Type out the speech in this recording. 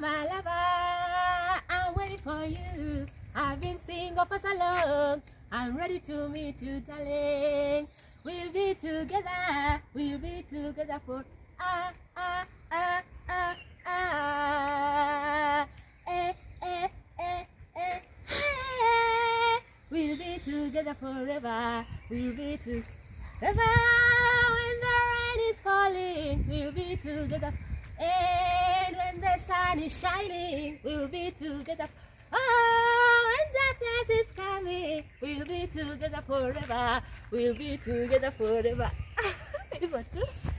my lover. I'm waiting for you. I've been single for so long. I'm ready to meet you, darling. We'll be together. We'll be together for ah ah ah ah ah. Eh eh eh eh eh. We'll be together forever. We'll be together when the rain is falling. We'll be together. The sun is shining, we'll be together. Oh, when darkness is coming, we'll be together forever. We'll be together forever.